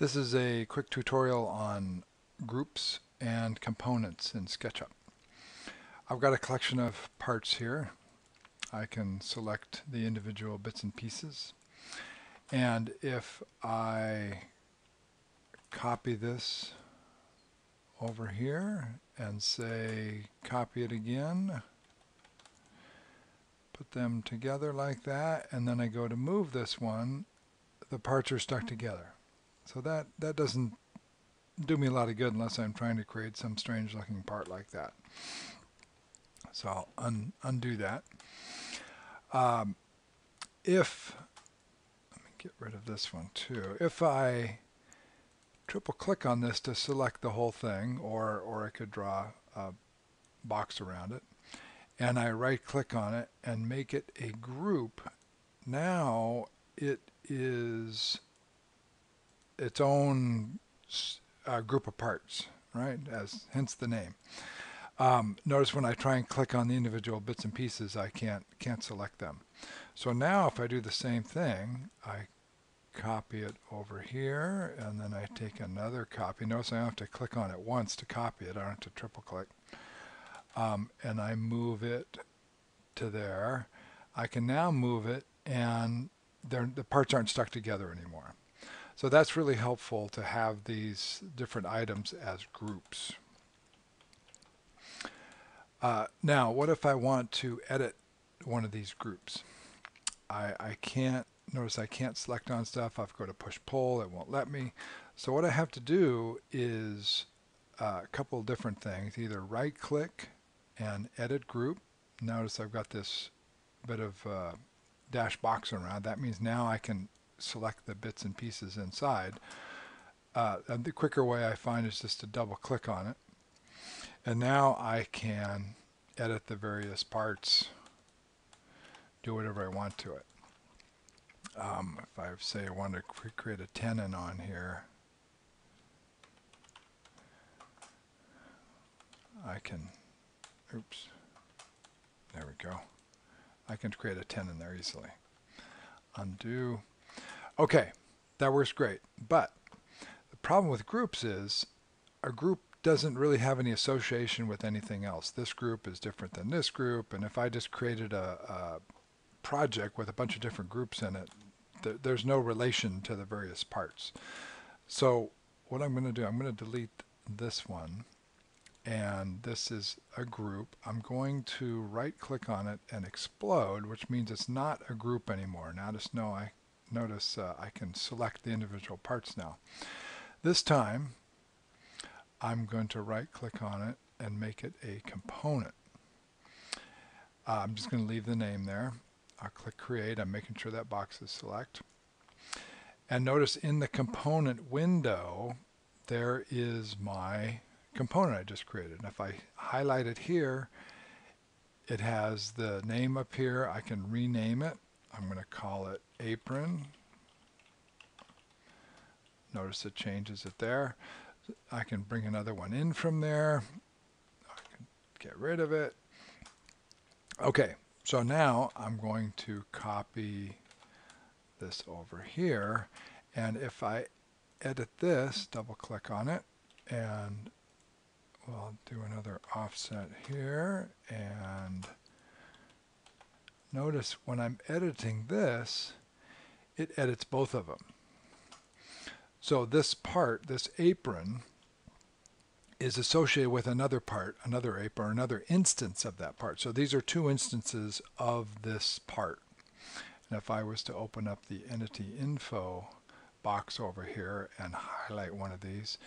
This is a quick tutorial on groups and components in SketchUp. I've got a collection of parts here. I can select the individual bits and pieces. And if I copy this over here and say copy it again, put them together like that, and then I go to move this one, the parts are stuck together. So that, that doesn't do me a lot of good unless I'm trying to create some strange looking part like that. So I'll un undo that. Um, if, let me get rid of this one too. If I triple click on this to select the whole thing, or, or I could draw a box around it, and I right click on it and make it a group, now it is its own uh, group of parts, right? As hence the name. Um, notice when I try and click on the individual bits and pieces, I can't can't select them. So now if I do the same thing, I copy it over here, and then I take another copy. Notice I don't have to click on it once to copy it. I don't have to triple click. Um, and I move it to there. I can now move it, and the parts aren't stuck together anymore. So that's really helpful to have these different items as groups. Uh, now, what if I want to edit one of these groups? I, I can't, notice I can't select on stuff. I've got to push pull, it won't let me. So what I have to do is uh, a couple different things. Either right click and edit group. Notice I've got this bit of uh, dash box around. That means now I can select the bits and pieces inside. Uh, the quicker way I find is just to double click on it. And now I can edit the various parts, do whatever I want to it. Um, if I say I want to create a tenon on here, I can, oops, there we go. I can create a tenon there easily. Undo, Okay, that works great. But the problem with groups is a group doesn't really have any association with anything else. This group is different than this group, and if I just created a, a project with a bunch of different groups in it, th there's no relation to the various parts. So what I'm going to do, I'm going to delete this one, and this is a group. I'm going to right click on it and explode, which means it's not a group anymore. Now just know I notice uh, I can select the individual parts now. This time I'm going to right click on it and make it a component. Uh, I'm just going to leave the name there. I'll click create. I'm making sure that box is select. And notice in the component window there is my component I just created. And if I highlight it here, it has the name up here. I can rename it. I'm going to call it apron. Notice it changes it there. I can bring another one in from there. I can get rid of it. Okay, so now I'm going to copy this over here. And if I edit this, double click on it, and we'll do another offset here. And notice when I'm editing this, it edits both of them. So this part, this apron, is associated with another part, another apron, another instance of that part. So these are two instances of this part. And if I was to open up the entity info box over here and highlight one of these,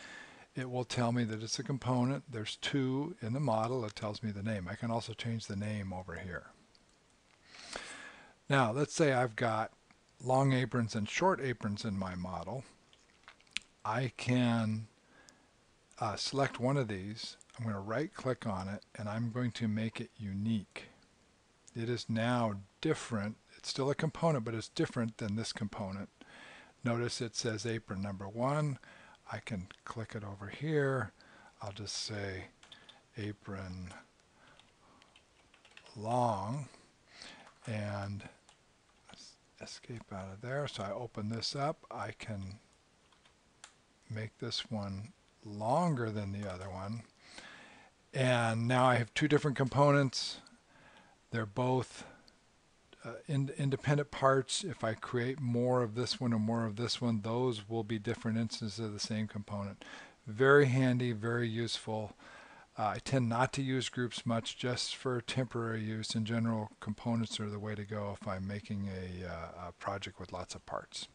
it will tell me that it's a component. There's two in the model. It tells me the name. I can also change the name over here. Now, let's say I've got long aprons and short aprons in my model, I can uh, select one of these. I'm going to right click on it and I'm going to make it unique. It is now different. It's still a component, but it's different than this component. Notice it says apron number one. I can click it over here. I'll just say apron long and escape out of there. So I open this up. I can make this one longer than the other one. And now I have two different components. They're both uh, in, independent parts. If I create more of this one or more of this one, those will be different instances of the same component. Very handy, very useful. Uh, I tend not to use groups much just for temporary use. In general, components are the way to go if I'm making a, uh, a project with lots of parts.